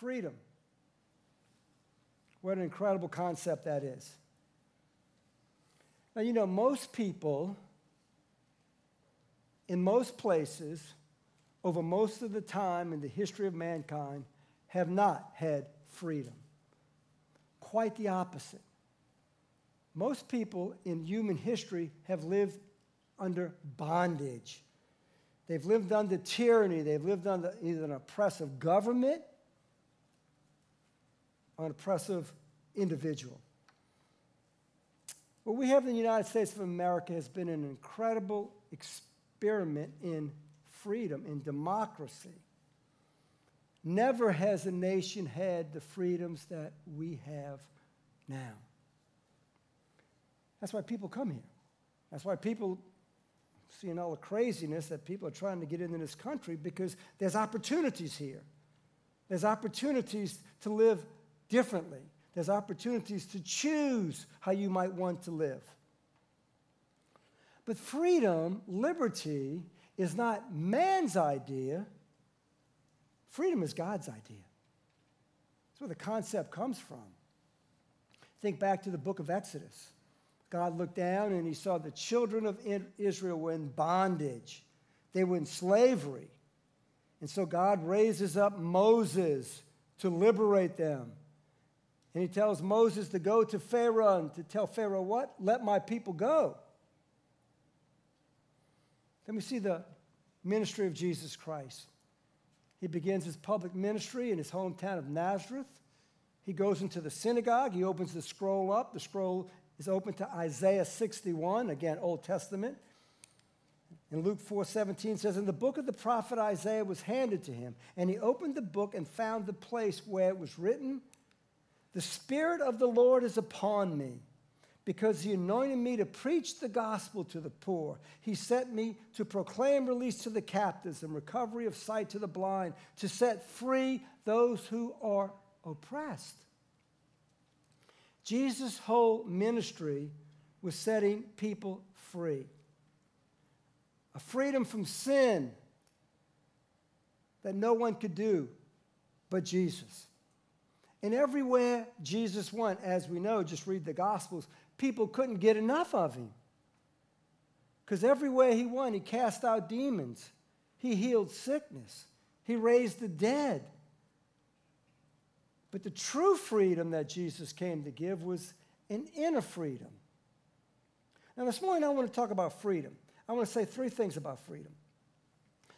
freedom. What an incredible concept that is. Now, you know, most people in most places over most of the time in the history of mankind have not had freedom. Quite the opposite. Most people in human history have lived under bondage. They've lived under tyranny. They've lived under either an oppressive government an oppressive individual. What we have in the United States of America has been an incredible experiment in freedom, in democracy. Never has a nation had the freedoms that we have now. That's why people come here. That's why people seeing all the craziness that people are trying to get into this country because there's opportunities here. There's opportunities to live differently. There's opportunities to choose how you might want to live. But freedom, liberty, is not man's idea. Freedom is God's idea. That's where the concept comes from. Think back to the book of Exodus. God looked down and he saw the children of Israel were in bondage, they were in slavery. And so God raises up Moses to liberate them. And he tells Moses to go to Pharaoh and to tell Pharaoh, What? Let my people go. Then we see the ministry of Jesus Christ. He begins his public ministry in his hometown of Nazareth. He goes into the synagogue. He opens the scroll up. The scroll is open to Isaiah 61, again, Old Testament. In Luke 4:17 says, "And the book of the prophet Isaiah was handed to him, and he opened the book and found the place where it was written, The Spirit of the Lord is upon me, because he anointed me to preach the gospel to the poor. He sent me to proclaim release to the captives and recovery of sight to the blind, to set free those who are oppressed." Jesus' whole ministry was setting people free. A freedom from sin that no one could do but Jesus. And everywhere Jesus went, as we know, just read the Gospels, people couldn't get enough of him. Because everywhere he went, he cast out demons, he healed sickness, he raised the dead. But the true freedom that Jesus came to give was an inner freedom. Now, this morning I want to talk about freedom. I want to say three things about freedom.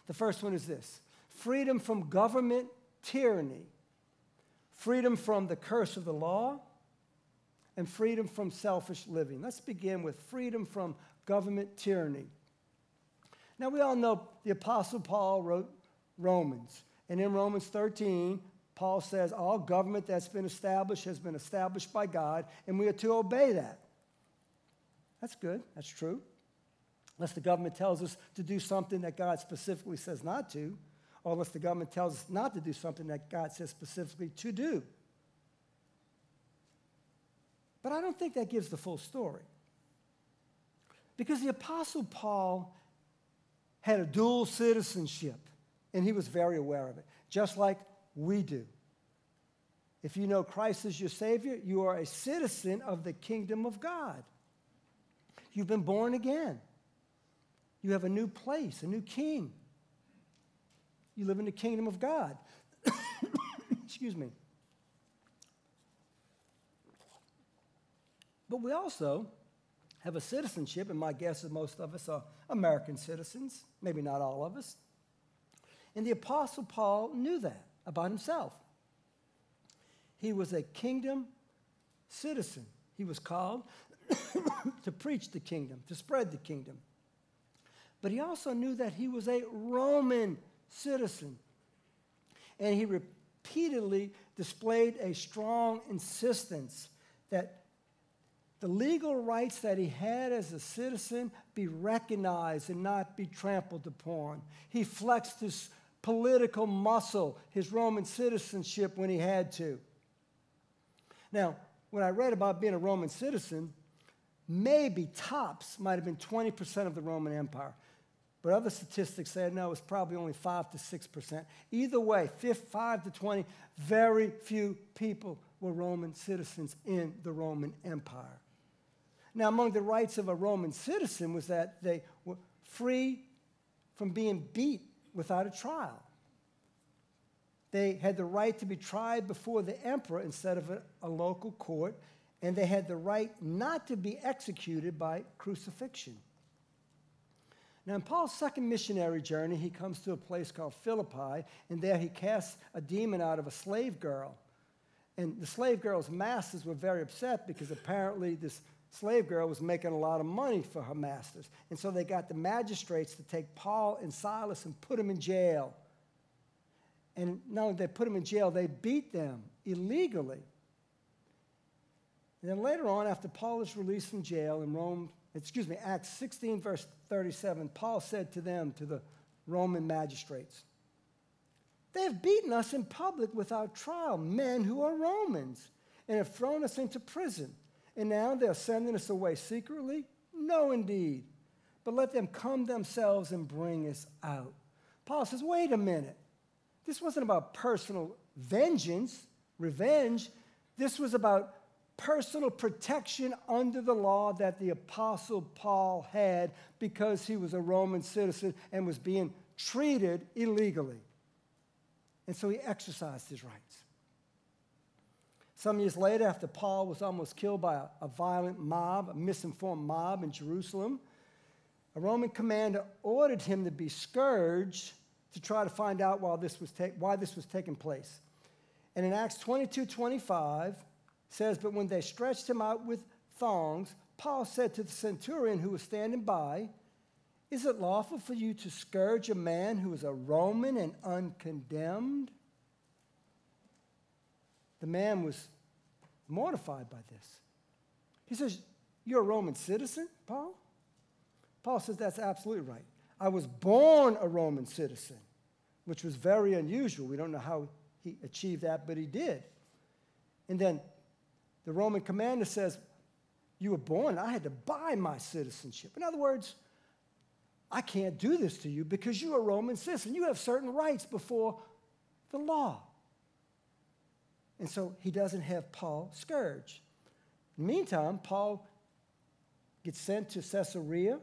The first one is this freedom from government tyranny, freedom from the curse of the law, and freedom from selfish living. Let's begin with freedom from government tyranny. Now, we all know the Apostle Paul wrote Romans. And in Romans 13, Paul says all government that's been established has been established by God, and we are to obey that. That's good. That's true. Unless the government tells us to do something that God specifically says not to, or unless the government tells us not to do something that God says specifically to do. But I don't think that gives the full story. Because the Apostle Paul had a dual citizenship, and he was very aware of it, just like we do. If you know Christ as your Savior, you are a citizen of the kingdom of God. You've been born again. You have a new place, a new king. You live in the kingdom of God. Excuse me. But we also have a citizenship, and my guess is most of us are American citizens, maybe not all of us. And the Apostle Paul knew that about himself. He was a kingdom citizen. He was called to preach the kingdom, to spread the kingdom. But he also knew that he was a Roman citizen. And he repeatedly displayed a strong insistence that the legal rights that he had as a citizen be recognized and not be trampled upon. He flexed his political muscle, his Roman citizenship when he had to. Now, when I read about being a Roman citizen, maybe tops might have been 20% of the Roman Empire. But other statistics say no, it's probably only 5 to 6%. Either way, 5 to 20, very few people were Roman citizens in the Roman Empire. Now, among the rights of a Roman citizen was that they were free from being beat without a trial. They had the right to be tried before the emperor instead of a, a local court, and they had the right not to be executed by crucifixion. Now, in Paul's second missionary journey, he comes to a place called Philippi, and there he casts a demon out of a slave girl. And the slave girl's masters were very upset because apparently this slave girl was making a lot of money for her masters. And so they got the magistrates to take Paul and Silas and put them in jail. And not only they put them in jail, they beat them illegally. And then later on, after Paul is released from jail in Rome, excuse me, Acts 16, verse 37, Paul said to them, to the Roman magistrates, They have beaten us in public without trial, men who are Romans, and have thrown us into prison. And now they're sending us away secretly? No, indeed. But let them come themselves and bring us out. Paul says, Wait a minute. This wasn't about personal vengeance, revenge. This was about personal protection under the law that the Apostle Paul had because he was a Roman citizen and was being treated illegally. And so he exercised his rights. Some years later, after Paul was almost killed by a, violent mob, a misinformed mob in Jerusalem, a Roman commander ordered him to be scourged to try to find out why this was, ta- why this was taking place. And in Acts 22 25 says, But when they stretched him out with thongs, Paul said to the centurion who was standing by, Is it lawful for you to scourge a man who is a Roman and uncondemned? The man was mortified by this. He says, You're a Roman citizen, Paul? Paul says, That's absolutely right. I was born a Roman citizen, which was very unusual. We don't know how he achieved that, but he did. And then the Roman commander says, You were born, I had to buy my citizenship. In other words, I can't do this to you because you're a Roman citizen. You have certain rights before the law. And so he doesn't have Paul scourged. Meantime, Paul gets sent to Caesarea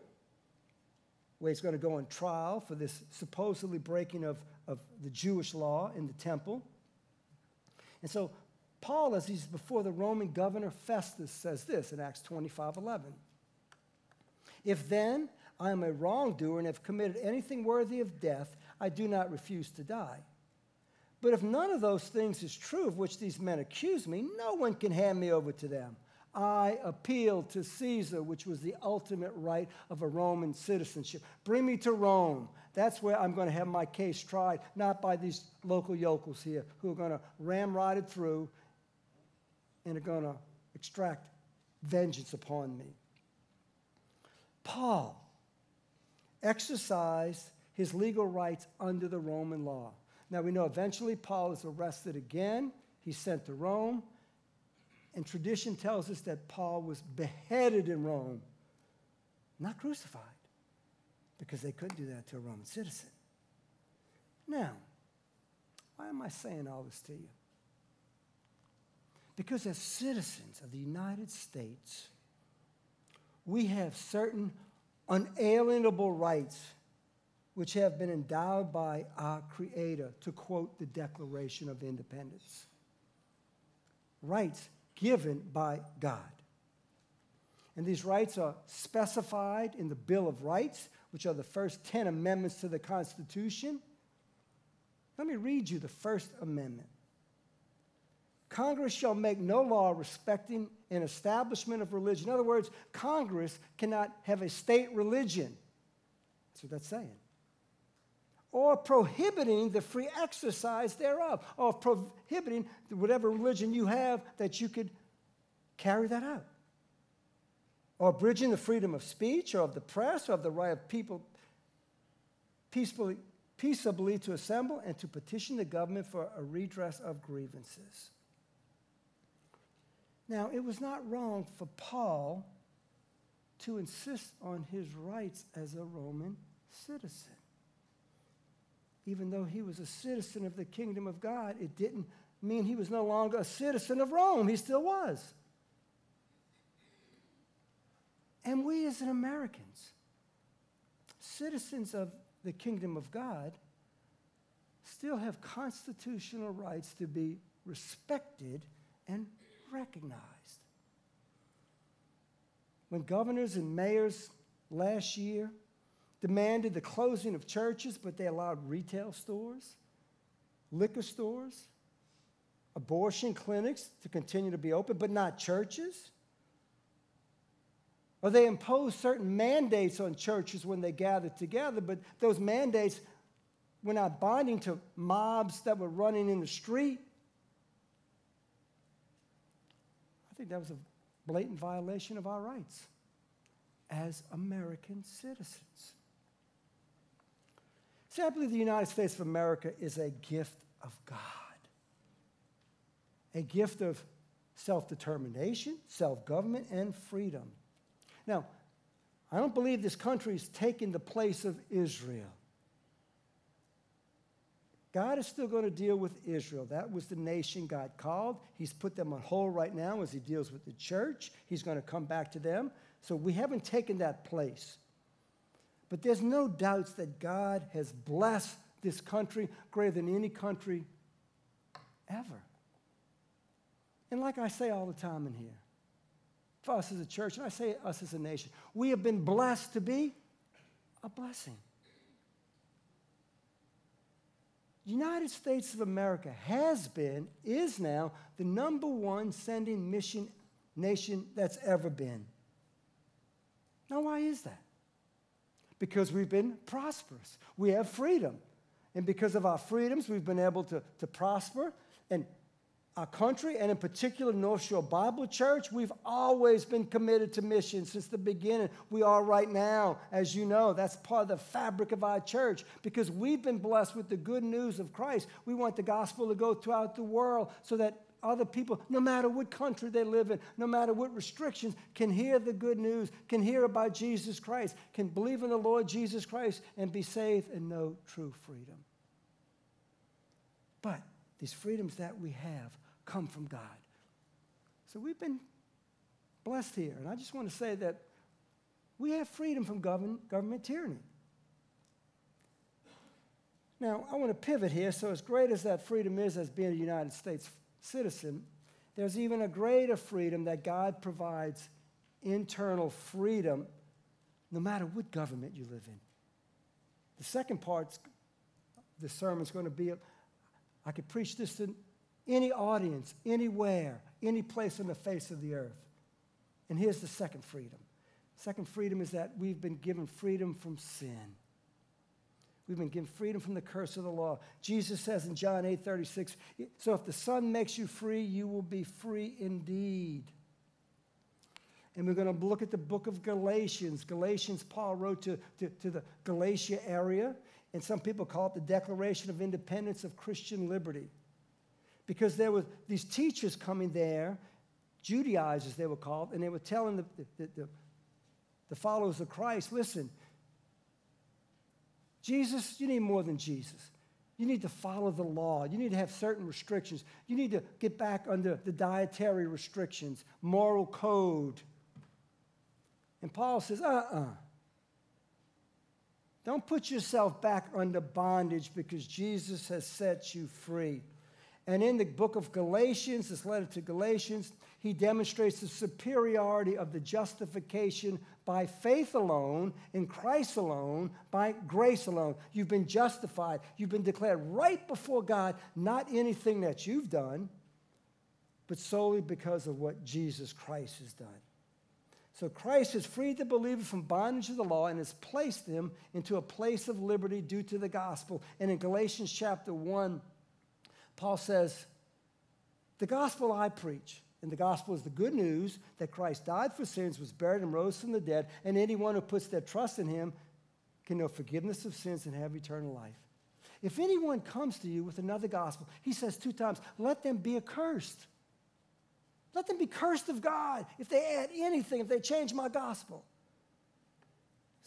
where he's going to go on trial for this supposedly breaking of, of the Jewish law in the temple. And so Paul, as he's before the Roman governor Festus, says this in Acts 25 11. If then I am a wrongdoer and have committed anything worthy of death, I do not refuse to die. But if none of those things is true of which these men accuse me, no one can hand me over to them. I appeal to Caesar, which was the ultimate right of a Roman citizenship. Bring me to Rome. That's where I'm going to have my case tried, not by these local yokels here who are going to ramrod it through and are going to extract vengeance upon me. Paul exercised his legal rights under the Roman law. Now we know eventually Paul is arrested again, he's sent to Rome. And tradition tells us that Paul was beheaded in Rome, not crucified, because they couldn't do that to a Roman citizen. Now, why am I saying all this to you? Because as citizens of the United States, we have certain unalienable rights which have been endowed by our Creator, to quote the Declaration of Independence. Rights given by God. And these rights are specified in the Bill of Rights, which are the first 10 amendments to the Constitution. Let me read you the First Amendment. Congress shall make no law respecting an establishment of religion. In other words, Congress cannot have a state religion. That's what that's saying. Or prohibiting the free exercise thereof, or prohibiting whatever religion you have that you could carry that out. Or abridging the freedom of speech or of the press or of the right of people peacefully, peaceably to assemble and to petition the government for a redress of grievances. Now, it was not wrong for Paul to insist on his rights as a Roman citizen. Even though he was a citizen of the kingdom of God, it didn't mean he was no longer a citizen of Rome. He still was. And we as Americans, citizens of the kingdom of God, still have constitutional rights to be respected and recognized. When governors and mayors last year demanded the closing of churches, but they allowed retail stores, liquor stores, abortion clinics to continue to be open, but not churches. Or they imposed certain mandates on churches when they gathered together, but those mandates were not binding to mobs that were running in the street. I think that was a blatant violation of our rights as American citizens. See, I believe the United States of America is a gift of God, a gift of self determination, self government, and freedom. Now, I don't believe this country is taking the place of Israel. God is still going to deal with Israel. That was the nation God called. He's put them on hold right now as he deals with the church. He's going to come back to them. So we haven't taken that place. But there's no doubts that God has blessed this country greater than any country ever. And like I say all the time in here, for us as a church, and I say us as a nation, we have been blessed to be a blessing. United States of America has been, is now, the number one sending mission nation that's ever been. Now, why is that? because we've been prosperous. We have freedom. And because of our freedoms, we've been able to, to prosper. And our country, and in particular Northshore Bible Church, we've always been committed to mission since the beginning. We are right now, as you know. That's part of the fabric of our church because we've been blessed with the good news of Christ. We want the gospel to go throughout the world so that other people, no matter what country they live in, no matter what restrictions, can hear the good news, can hear about Jesus Christ, can believe in the Lord Jesus Christ and be saved and know true freedom. But these freedoms that we have come from God. So we've been blessed here. And I just want to say that we have freedom from government, government tyranny. Now, I want to pivot here. So, as great as that freedom is as being a United States citizen, there's even a greater freedom that God provides internal freedom no matter what government you live in. The second part, the sermon's going to be I could preach this to any audience, anywhere, any place on the face of the earth. And here's the second freedom. Second freedom is that we've been given freedom from sin. We've been given freedom from the curse of the law. Jesus says in John 8 36, so if the Son makes you free, you will be free indeed. And we're going to look at the book of Galatians. Galatians, Paul wrote to, to, to the Galatia area, and some people call it the Declaration of Independence of Christian Liberty. Because there were these teachers coming there, Judaizers they were called, and they were telling the, the, the, the followers of Christ listen, Jesus, you need more than Jesus. You need to follow the law. You need to have certain restrictions. You need to get back under the dietary restrictions, moral code. And Paul says, uh uh-uh. uh. do not put yourself back under bondage because Jesus has set you free. And in the book of Galatians, this letter to Galatians, he demonstrates the superiority of the justification by faith alone, in Christ alone, by grace alone. You've been justified. You've been declared right before God, not anything that you've done, but solely because of what Jesus Christ has done. So Christ has freed the believer from bondage of the law and has placed them into a place of liberty due to the gospel. And in Galatians chapter 1, Paul says, The gospel I preach, and the gospel is the good news that Christ died for sins, was buried, and rose from the dead, and anyone who puts their trust in him can know forgiveness of sins and have eternal life. If anyone comes to you with another gospel, he says two times, let them be accursed. Let them be cursed of God if they add anything, if they change my gospel.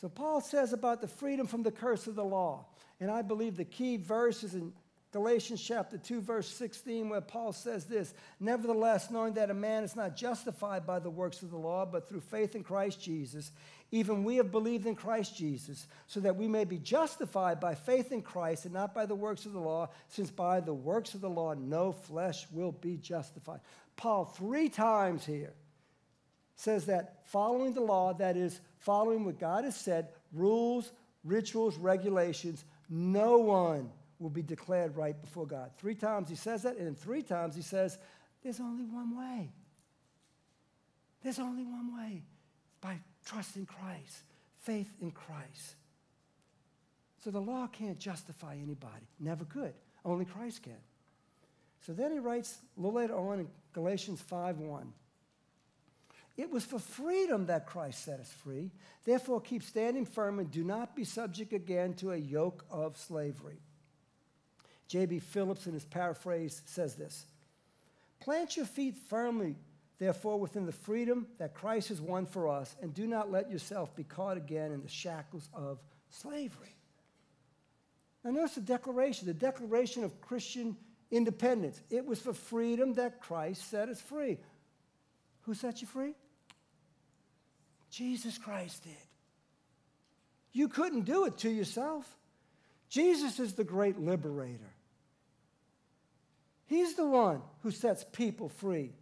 So Paul says about the freedom from the curse of the law. And I believe the key verse is in Galatians chapter 2, verse 16, where Paul says this Nevertheless, knowing that a man is not justified by the works of the law, but through faith in Christ Jesus, even we have believed in Christ Jesus, so that we may be justified by faith in Christ and not by the works of the law, since by the works of the law no flesh will be justified. Paul, three times here, says that following the law, that is, following what God has said, rules, rituals, regulations, no one will be declared right before God. Three times he says that, and three times he says, There's only one way. There's only one way by trust in Christ, faith in Christ. So the law can't justify anybody, never could. Only Christ can. So then he writes a little later on in Galatians 5 1. It was for freedom that Christ set us free. Therefore, keep standing firm and do not be subject again to a yoke of slavery. J.B. Phillips, in his paraphrase, says this Plant your feet firmly, therefore, within the freedom that Christ has won for us, and do not let yourself be caught again in the shackles of slavery. Now, notice the declaration, the declaration of Christian independence. It was for freedom that Christ set us free. Who set you free? Jesus Christ did. You couldn't do it to yourself. Jesus is the great liberator. He's the one who sets people free.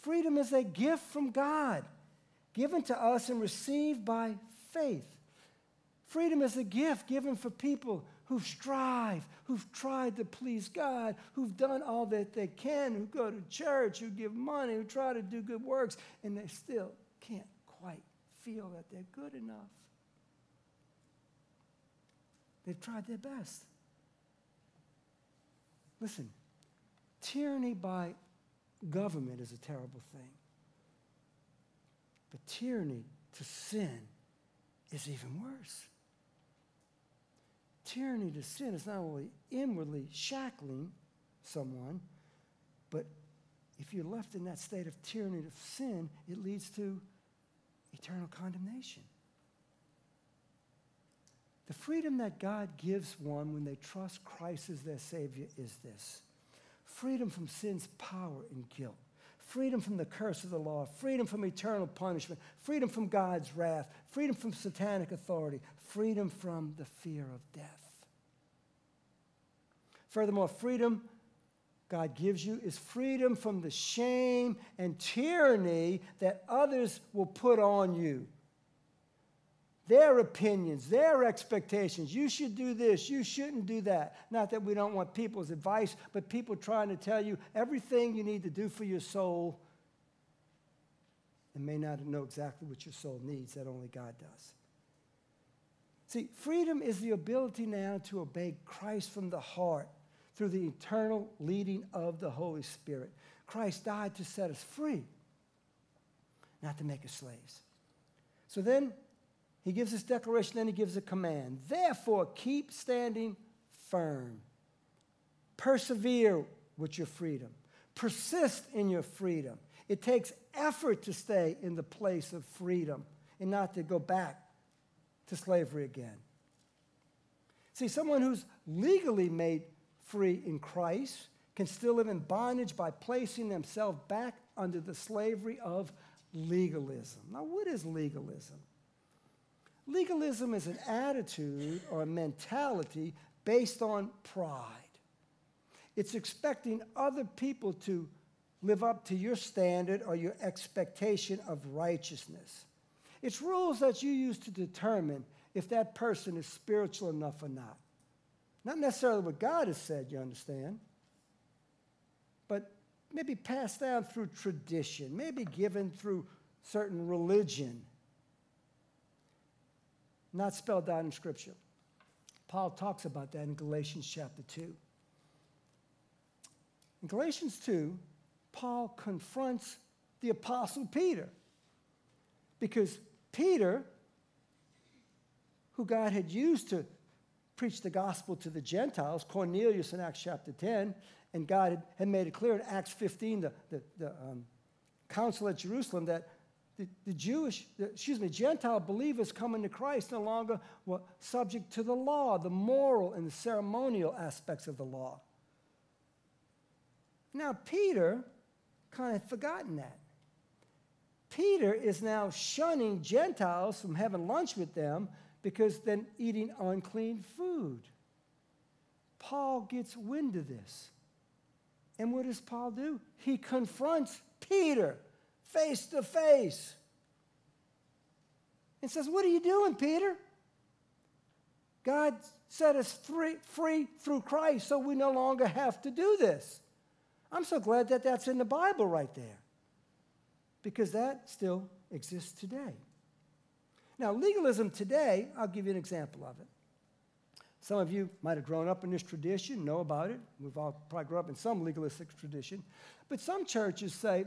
Freedom is a gift from God, given to us and received by faith. Freedom is a gift given for people who strive, who've tried to please God, who've done all that they can, who go to church, who give money, who try to do good works, and they still can't quite feel that they're good enough. They've tried their best. Listen, Tyranny by government is a terrible thing. But tyranny to sin is even worse. Tyranny to sin is not only inwardly shackling someone, but if you're left in that state of tyranny of sin, it leads to eternal condemnation. The freedom that God gives one when they trust Christ as their Savior is this freedom from sin's power and guilt, freedom from the curse of the law, freedom from eternal punishment, freedom from God's wrath, freedom from satanic authority, freedom from the fear of death. Furthermore, freedom God gives you is freedom from the shame and tyranny that others will put on you their opinions, their expectations. You should do this, you shouldn't do that. Not that we don't want people's advice, but people trying to tell you everything you need to do for your soul and may not know exactly what your soul needs, that only God does. See, freedom is the ability now to obey Christ from the heart through the eternal leading of the Holy Spirit. Christ died to set us free, not to make us slaves. So then, he gives this declaration, then he gives a command. Therefore, keep standing firm. Persevere with your freedom. Persist in your freedom. It takes effort to stay in the place of freedom and not to go back to slavery again. See, someone who's legally made free in Christ can still live in bondage by placing themselves back under the slavery of legalism. Now, what is legalism? Legalism is an attitude or a mentality based on pride. It's expecting other people to live up to your standard or your expectation of righteousness. It's rules that you use to determine if that person is spiritual enough or not. Not necessarily what God has said, you understand, but maybe passed down through tradition, maybe given through certain religion not spelled out in Scripture. Paul talks about that in Galatians chapter 2. In Galatians 2, Paul confronts the Apostle Peter because Peter, who God had used to preach the gospel to the Gentiles, Cornelius in Acts chapter 10, and God had, made it clear in Acts 15, the, the, the um, council at Jerusalem, that the, the Jewish, the, excuse me, Gentile believers coming to Christ no longer were subject to the law, the moral and the ceremonial aspects of the law. Now, Peter kind of forgotten that. Peter is now shunning Gentiles from having lunch with them because they're eating unclean food. Paul gets wind of this. And what does Paul do? He confronts Peter face to face and says, What are you doing, Peter? God set us free, free through Christ, so we no longer have to do this. I'm so glad that that's in the Bible right there because that still exists today. Now, legalism today, I'll give you an example of it. Some of you might have grown up in this tradition, know about it. We've all probably grew up in some legalistic tradition. But some churches say,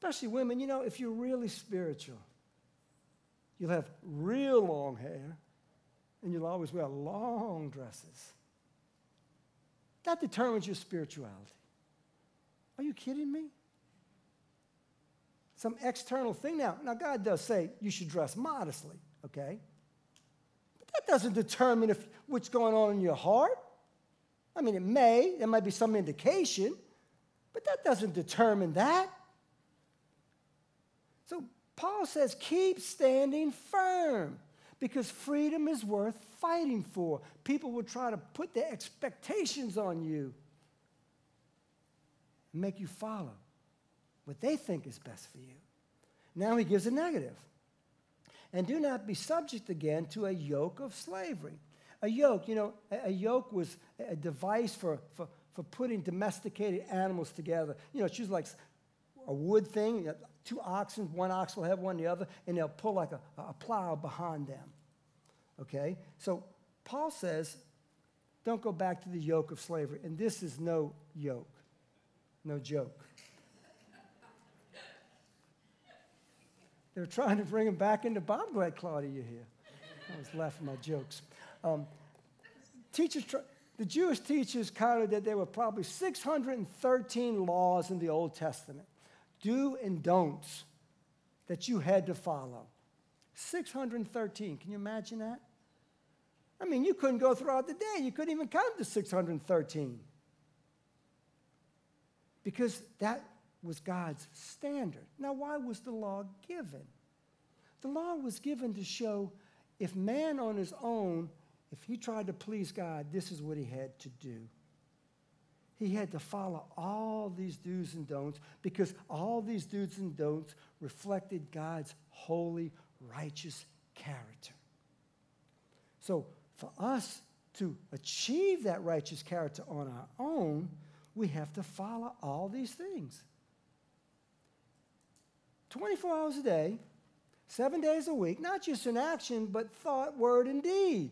especially women, you know, if you're really spiritual, you'll have real long hair and you'll always wear long dresses. That determines your spirituality. Are you kidding me? Some external thing. Now, now God does say you should dress modestly, okay? But that doesn't determine if, what's going on in your heart. I mean, it may, there might be some indication, but that doesn't determine that. So Paul says, keep standing firm because freedom is worth fighting for. People will try to put their expectations on you and make you follow what they think is best for you. Now he gives a negative and do not be subject again to a yoke of slavery. A yoke, you know, a, yoke was a device for, for, for putting domesticated animals together. You know, it's usually like a wood thing, two oxen, one ox will have one the other, and they'll pull like a, a plow behind them. Okay? So Paul says, don't go back to the yoke of slavery. And this is no yoke, no joke. They're trying to bring him back into Bob. I'm glad, Claudia, you're here. I was laughing at my jokes. Um, teachers, the Jewish teachers counted that there were probably 613 laws in the Old Testament, do and don'ts, that you had to follow. 613. Can you imagine that? I mean, you couldn't go throughout the day. You couldn't even count to 613. Because that was God's standard. Now, why was the law given? The law was given to show if man on his own, if he tried to please God, this is what he had to do. He had to follow all these do's and don'ts because all these do's and don'ts reflected God's holy, righteous character. So, for us to achieve that righteous character on our own, we have to follow all these things. 24 hours a day, seven days a week, not just in action, but thought, word, and deed.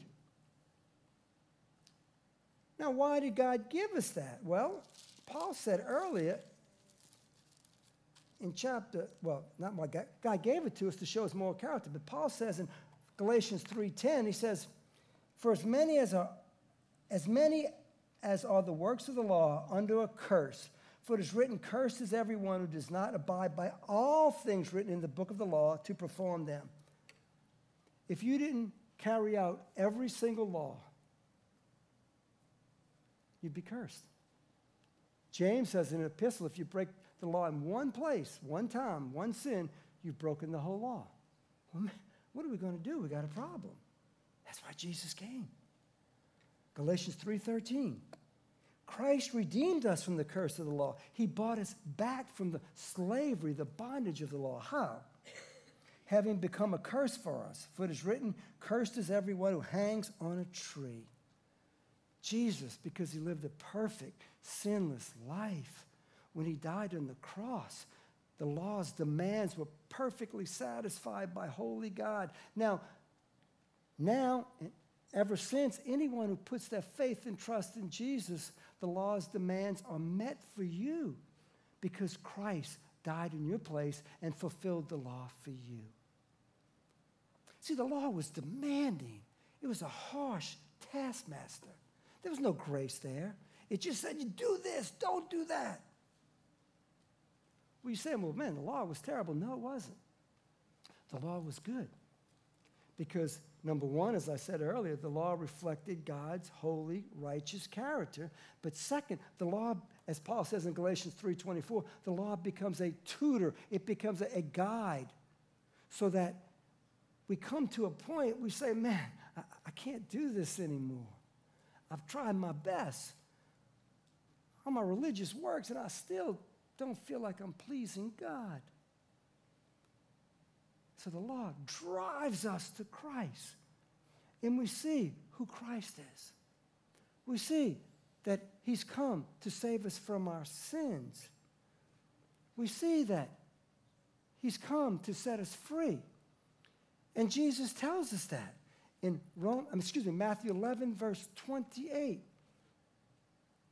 Now, why did God give us that? Well, Paul said earlier in chapter, well, not why God, God gave it to us to show us moral character, but Paul says in Galatians 3.10, he says, For as many as are, as many as are the works of the law under a curse, for it is written, Cursed is everyone who does not abide by all things written in the book of the law to perform them. If you didn't carry out every single law, you'd be cursed. James says in an epistle if you break the law in one place, one time, one sin, you've broken the whole law. Well, man, what are we going to do? We got a problem. That's why Jesus came. Galatians 3:13. Christ redeemed us from the curse of the law. He bought us back from the slavery, the bondage of the law. How? Having become a curse for us. For it is written, Cursed is everyone who hangs on a tree. Jesus, because he lived a perfect, sinless life, when he died on the cross, the law's demands were perfectly satisfied by holy God. Now, now, ever since, anyone who puts their faith and trust in Jesus the law's demands are met for you because Christ died in your place and fulfilled the law for you. See, the law was demanding, it was a harsh taskmaster. There was no grace there. It just said, you do this, don't do that. Well, you say, well, man, the law was terrible. No, it wasn't. the law was good. Because, number one, as I said earlier, the law reflected God's holy, righteous character. But second, the law, as Paul says in Galatians 3.24, the law becomes a tutor. It becomes a, a guide so that we come to a point we say, man, I, I can't do this anymore. I've tried my best All my religious works, and I still don't feel like I'm pleasing God. So the law drives us to Christ. And we see who Christ is. We see that he's come to save us from our sins. We see that he's come to set us free. And Jesus tells us that in Rome, um, excuse me, Matthew 11, verse 28.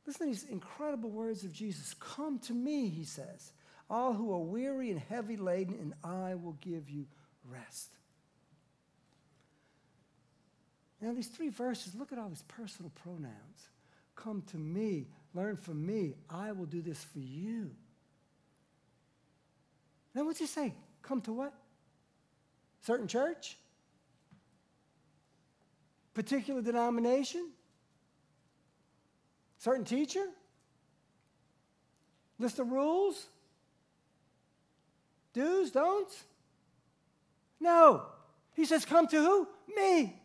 Listen to these incredible words of Jesus. Come to me, he says, all who are weary and heavy laden, and I will give you rest. Now, these three verses, look at all these personal pronouns. Come to me, learn from me, I will do this for you. Now, what's he say? Come to what? Certain church? Particular denomination? Certain teacher? List of rules? Do's, don'ts? No. He says, Come to who? Me.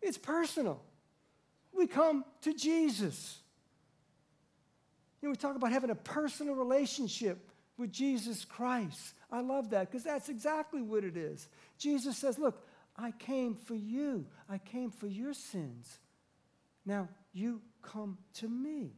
It's personal. We come to Jesus. You know, we talk about having a personal relationship with Jesus Christ. I love that because that's exactly what it is. Jesus says, Look, I came for you, I came for your sins. Now you come to me.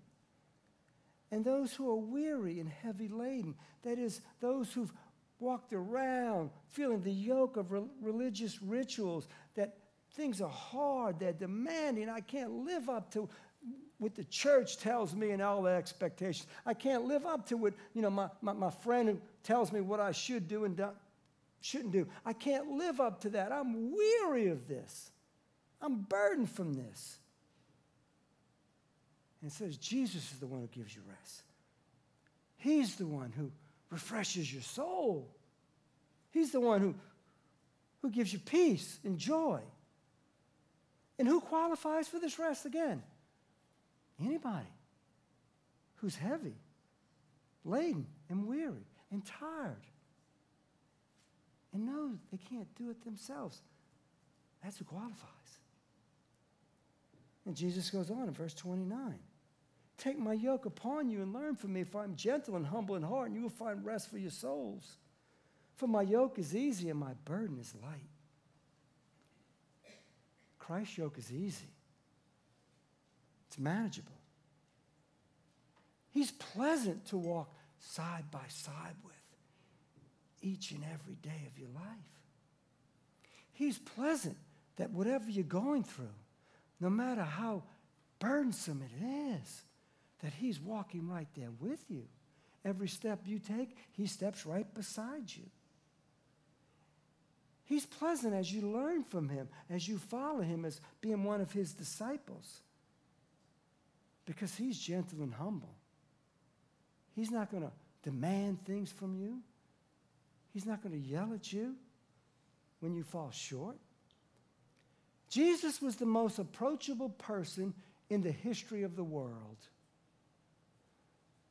And those who are weary and heavy laden, that is, those who've walked around feeling the yoke of re- religious rituals, that things are hard, they're demanding. I can't live up to what the church tells me and all the expectations. I can't live up to what, you know, my, my, my friend who tells me what I should do and do, shouldn't do. I can't live up to that. I'm weary of this. I'm burdened from this. And it says Jesus is the one who gives you rest. He's the one who refreshes your soul. He's the one who, who gives you peace and joy. And who qualifies for this rest again? Anybody who's heavy, laden, and weary, and tired, and knows they can't do it themselves. That's who qualifies. And Jesus goes on in verse 29. Take my yoke upon you and learn from me, for I'm gentle and humble in heart, and you will find rest for your souls. For my yoke is easy and my burden is light. Christ's yoke is easy, it's manageable. He's pleasant to walk side by side with each and every day of your life. He's pleasant that whatever you're going through, no matter how burdensome it is, that He's walking right there with you. Every step you take, He steps right beside you. He's pleasant as you learn from Him, as you follow Him as being one of His disciples. Because He's gentle and humble. He's not going to demand things from you, He's not going to yell at you when you fall short. Jesus was the most approachable person in the history of the world.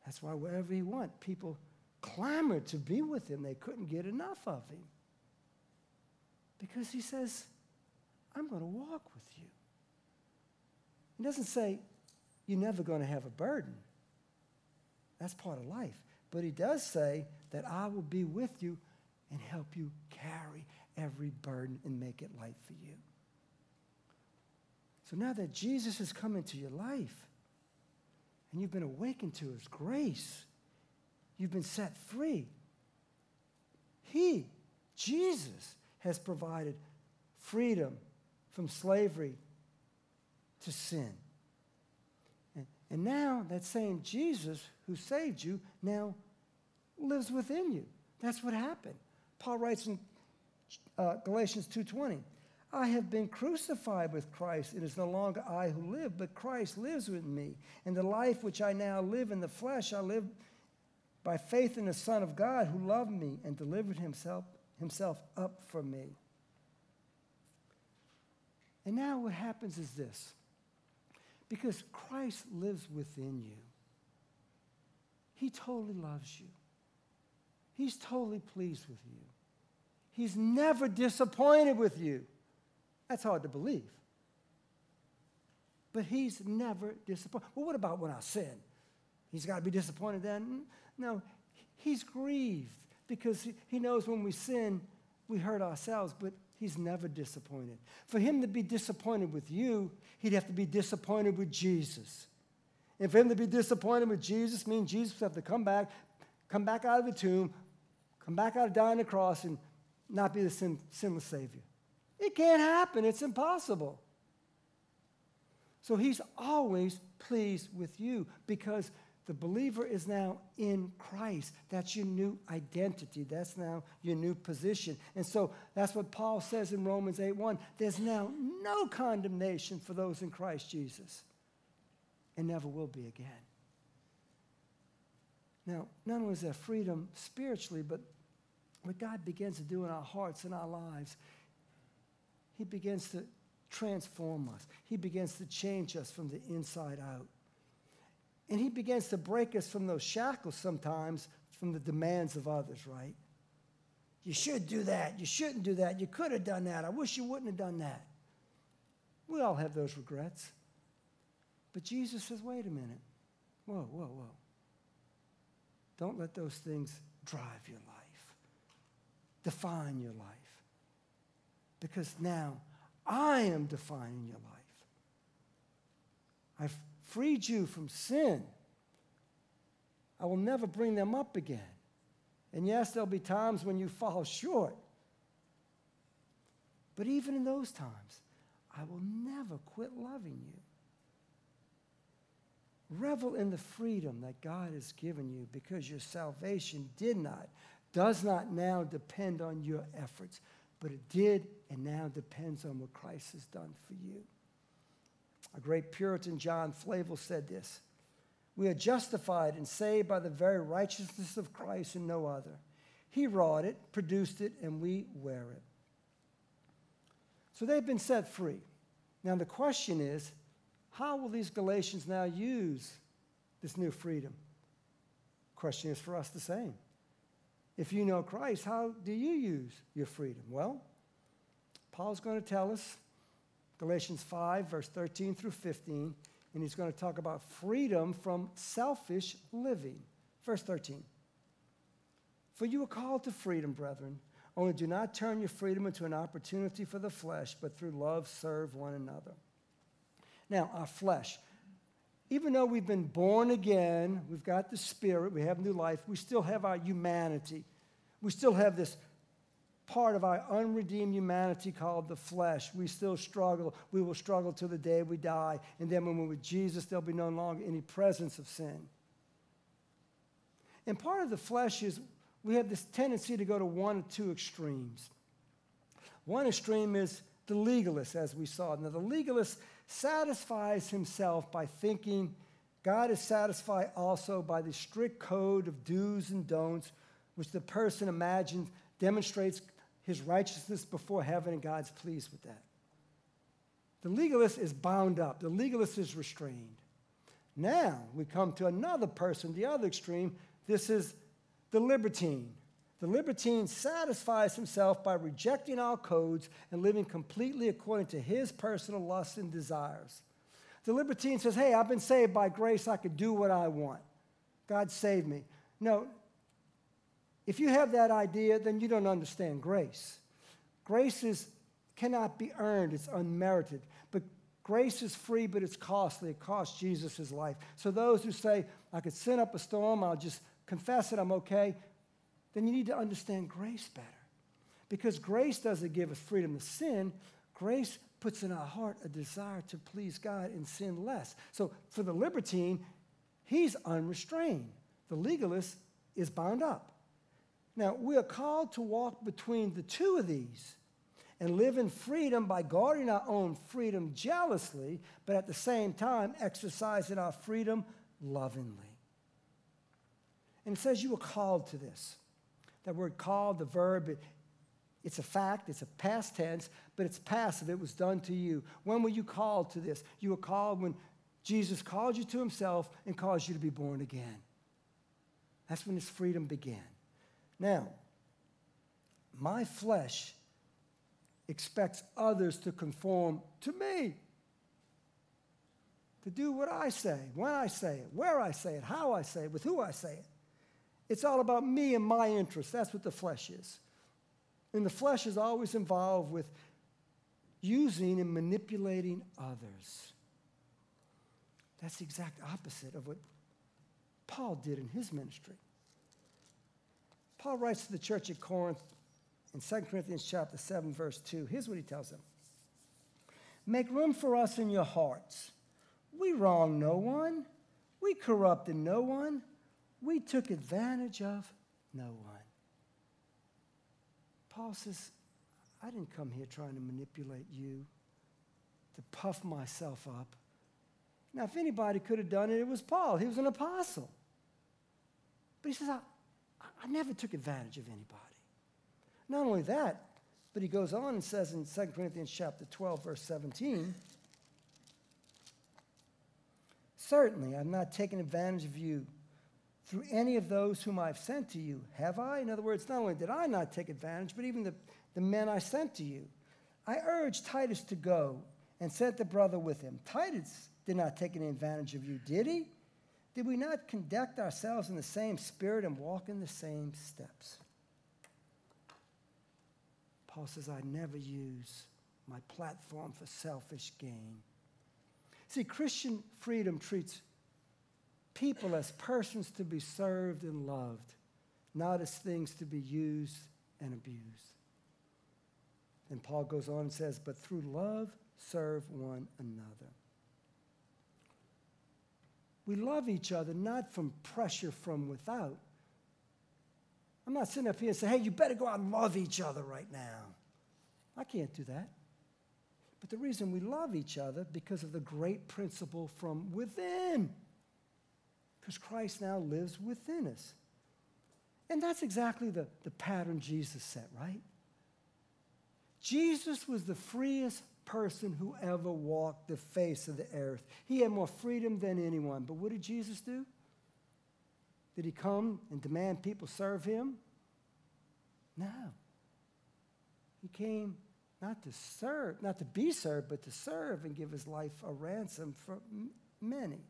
That's why wherever he went, people clamored to be with him. They couldn't get enough of him. Because he says, I'm going to walk with you. He doesn't say, You're never going to have a burden. That's part of life. But he does say that I will be with you and help you carry every burden and make it light for you. So now that Jesus has come into your life, and you've been awakened to his grace. You've been set free. He, Jesus, has provided freedom from slavery to sin. And, and now that same Jesus who saved you now lives within you. That's what happened. Paul writes in uh, Galatians 2:20, I have been crucified with Christ. It is no longer I who live, but Christ lives with me. And the life which I now live in the flesh, I live by faith in the Son of God who loved me and delivered himself himself up for me. And now what happens is this because Christ lives within you, he totally loves you, he's totally pleased with you, he's never disappointed with you. That's hard to believe. But he's never disappointed. Well, what about when I sin? He's got to be disappointed then? No, he's grieved because he knows when we sin, we hurt ourselves, but he's never disappointed. For him to be disappointed with you, he'd have to be disappointed with Jesus. And for him to be disappointed with Jesus means Jesus would have to come back, come back out of the tomb, come back out of dying the cross, and not be the sin, sinless Savior. It can't happen. It's impossible. So he's always pleased with you because the believer is now in Christ. That's your new identity. That's now your new position. And so that's what Paul says in Romans 8 1. There's now no condemnation for those in Christ Jesus, and never will be again. Now, not only is there freedom spiritually, but what God begins to do in our hearts and our lives, He begins to transform us. He begins to change us from the inside out. And he begins to break us from those shackles sometimes from the demands of others, right? You should do that. You shouldn't do that. You could have done that. I wish you wouldn't have done that. We all have those regrets. But Jesus says, wait a minute. Whoa, whoa, whoa. Don't let those things drive your life, define your life. Because now I am defining your life. I've freed you from sin. I will never bring them up again. And yes, there'll be times when you fall short. But even in those times, I will never quit loving you. Revel in the freedom that God has given you because your salvation did not, does not now depend on your efforts, but it did and now depends on what Christ has done for you. A great Puritan, John Flavel, said this We are justified and saved by the very righteousness of Christ and no other. He wrought it, produced it, and we wear it. So they've been set free. Now the question is how will these Galatians now use this new freedom? Question is for us the same. If you know Christ, how do you use your freedom? Well, Paul's going to tell us Galatians 5, verse 13 through 15, and he's going to talk about freedom from selfish living. Verse 13 For you are called to freedom, brethren. Only do not turn your freedom into an opportunity for the flesh, but through love serve one another. Now, our flesh, even though we've been born again, we've got the spirit, we have new life, we still have our humanity. We still have this part of our unredeemed humanity called the flesh. We still struggle. We will struggle till the day we die. And then when we're with Jesus, there'll be no longer any presence of sin. And part of the flesh is we have this tendency to go to one or two extremes. One extreme is the legalist, as we saw. Now, the legalist satisfies himself by thinking God is satisfied also by the strict code of do's and don'ts, which the person imagines demonstrates his righteousness before heaven, and God's pleased with that. The legalist is bound up, the legalist is restrained. Now we come to another person, the other extreme. This is the libertine. The libertine satisfies himself by rejecting our codes and living completely according to his personal lusts and desires. The libertine says, Hey, I've been saved by grace. I could do what I want. God saved me. No, if you have that idea, then you don't understand grace. Grace is, cannot be earned, it's unmerited. But grace is free, but it's costly. It cost Jesus his life. So those who say, I could send up a storm, I'll just confess it, I'm okay, then you need to understand grace better. Because grace doesn't give us freedom to sin, grace puts in our heart a desire to please God and sin less. So for the libertine, he's unrestrained. The legalist is bound up. Now, we are called to walk between the two of these and live in freedom by guarding our own freedom jealously, but at the same time exercising our freedom lovingly. And it says you were called to this. That word called, the verb, it, It's a fact, it's a past tense, but it's passive. It was done to you. When were you called to this? You were called when Jesus called you to himself and caused you to be born again. That's when this freedom began. Now, my flesh expects others to conform to me, to do what I say, when I say it, where I say it, how I say it, with who I say it. It's all about me and my interests. That's what the flesh is. And the flesh is always involved with using and manipulating others. That's the exact opposite of what Paul did in his ministry. Paul writes to the church at Corinth in 2 Corinthians chapter 7 verse 2. Here's what he tells them. Make room for us in your hearts. We wrong no one. We corrupted no one. We took advantage of no one. Paul says, I didn't come here trying to manipulate you, to puff myself up. Now, if anybody could have done it, it was Paul. He was an apostle. But he says, I, I never took advantage of anybody. Not only that, but he goes on and says in 2 Corinthians chapter 12, verse 17, Certainly, I've not taken advantage of you through any of those whom I've sent to you, have I? In other words, not only did I not take advantage, but even the, the men I sent to you. I urged Titus to go and sent the brother with him. Titus did not take any advantage of you, did he? Did we not conduct ourselves in the same spirit and walk in the same steps? Paul says, I never use my platform for selfish gain. See, Christian freedom treats people as persons to be served and loved, not as things to be used and abused. And Paul goes on and says, But through love, serve one another. We love each other not from pressure from without. I'm not sitting up here and saying, hey, you better go out and love each other right now. I can't do that. But the reason we love each other because of the great principle from within because Christ now lives within us. And that's exactly the, the pattern Jesus set, right? Jesus was the freest person who ever walked the face of the earth. He had more freedom than anyone. But what did Jesus do? Did he come and demand people serve him? No. He came not to serve, not to be served, but to serve and give his life a ransom for many.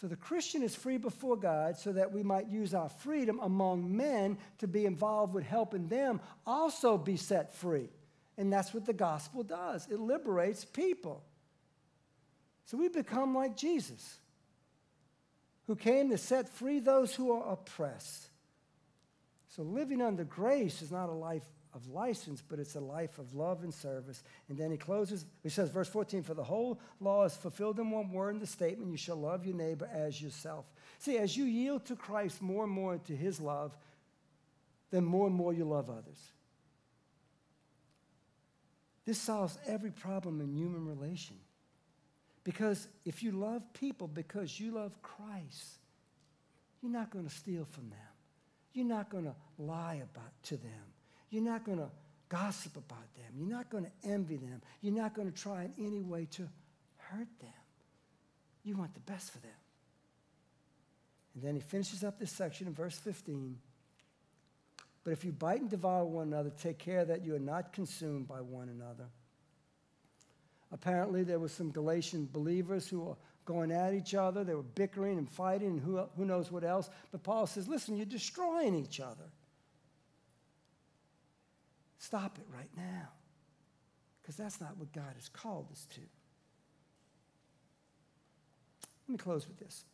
So the Christian is free before God so that we might use our freedom among men to be involved with helping them also be set free. And that's what the gospel does it liberates people. So we become like Jesus, who came to set free those who are oppressed. So living under grace is not a life of license, but it's a life of love and service. And then he closes, he says, verse 14, for the whole law is fulfilled in one word in the statement, you shall love your neighbor as yourself. See, as you yield to Christ more and more to his love, then more and more you love others. This solves every problem in human relation. Because if you love people because you love Christ, you're not going to steal from them. You're not going to lie about to them. You're not going to gossip about them. You're not going to envy them. You're not going to try in any way to hurt them. You want the best for them. And then he finishes up this section in verse 15. But if you bite and devour one another, take care that you are not consumed by one another. Apparently, there were some Galatian believers who were going at each other. They were bickering and fighting and who, who knows what else. But Paul says, listen, you're destroying each other. Stop it right now. Because that's not what God has called us to. Let me close with this.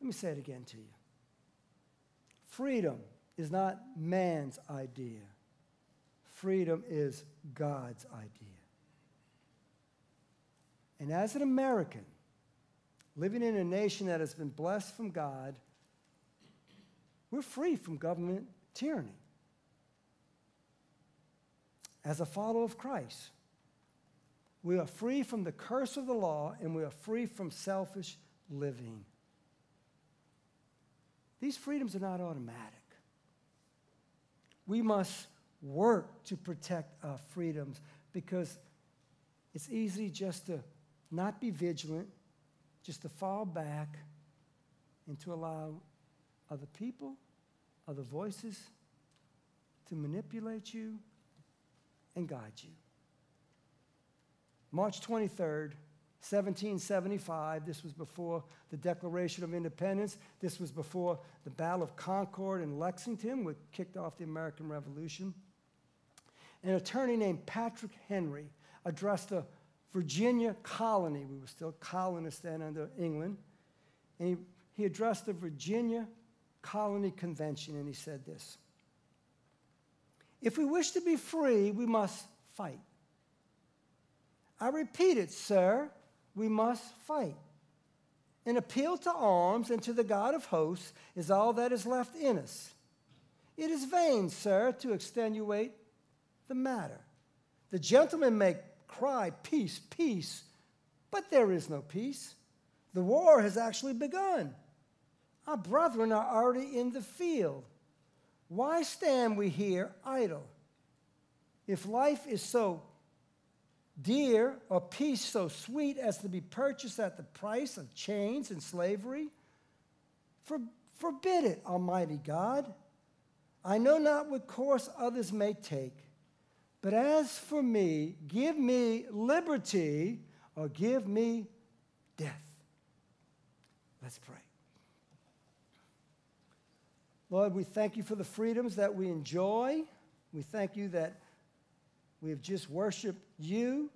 Let me say it again to you. Freedom is not man's idea, freedom is God's idea. And as an American, living in a nation that has been blessed from God, we're free from government tyranny as a follower of Christ. We are free from the curse of the law and we are free from selfish living. These freedoms are not automatic. We must work to protect our freedoms because it's easy just to not be vigilant, just to fall back, and to allow other people, other voices to manipulate you and guide you. March 23rd, 1775, this was before the Declaration of Independence. This was before the Battle of Concord and Lexington, which kicked off the American Revolution. An attorney named Patrick Henry addressed the Virginia colony. We were still colonists then under England. And he, he addressed the Virginia Colony Convention and he said this If we wish to be free, we must fight. I repeat it, sir, we must fight. An appeal to arms and to the God of hosts is all that is left in us. It is vain, sir, to extenuate the matter. The gentlemen may cry, Peace, peace, but there is no peace. The war has actually begun. Our brethren are already in the field. Why stand we here idle? If life is so dear or peace so sweet as to be purchased at the price of chains and slavery? For, forbid it, Almighty God. I know not what course others may take, but as for me, give me liberty or give me death. Let's pray. Lord, we thank you for the freedoms that we enjoy. We thank you that we have just worshiped you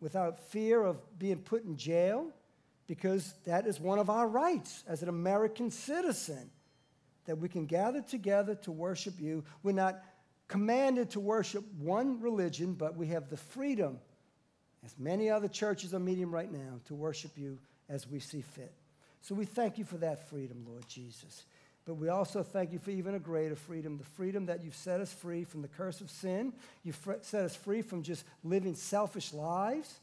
without fear of being put in jail because that is one of our rights as an American citizen that we can gather together to worship you. We're not commanded to worship one religion, but we have the freedom, as many other churches are meeting right now, to worship you as we see fit. So we thank you for that freedom, Lord Jesus. But we also thank you for even a greater freedom the freedom that you've set us free from the curse of sin. You've set us free from just living selfish lives.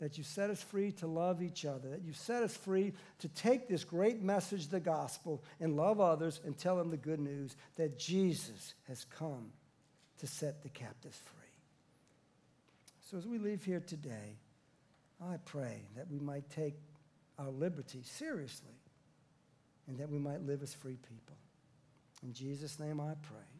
That you set us free to love each other. That you set us free to take this great message, the gospel, and love others and tell them the good news that Jesus has come to set the captives free. So as we leave here today, I pray that we might take our liberty seriously and that we might live as free people. In Jesus' name I pray.